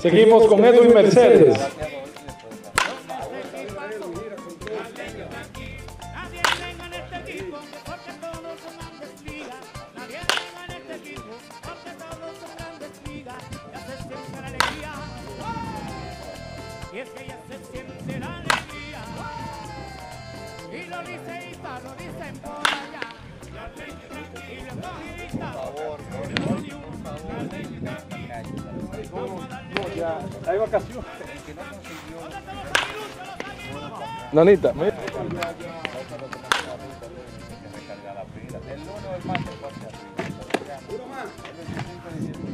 Seguimos con Edwin Mercedes. Y es que ya se siente la alegría. Y los liceístas lo dicen por allá. Y los cogidistas. Hay vacaciones. Nanita, mira. Yo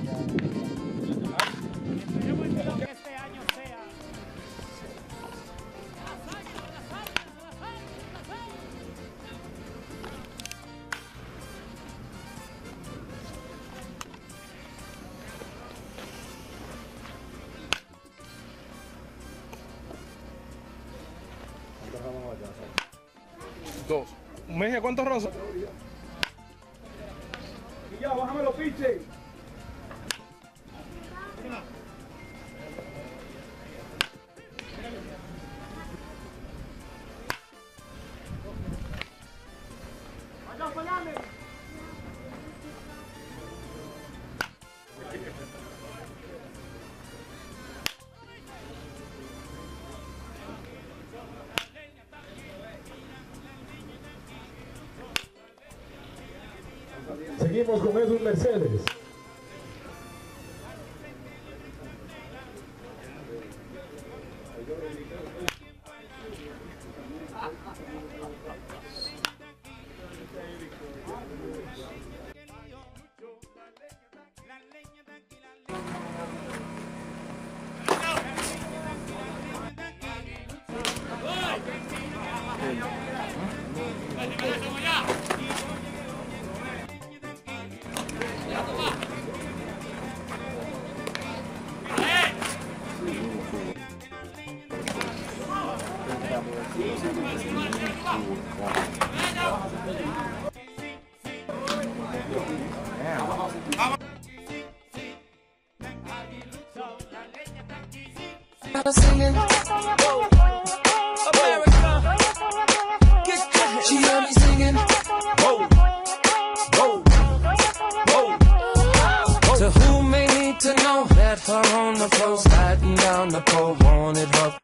Dos. Mejía, ¿cuántos rosas? Y ya, bájame los piches. Seguimos con Edwin Mercedes. She heard me singing. To who may need to know that her on the floor, sliding down the pole, wanted her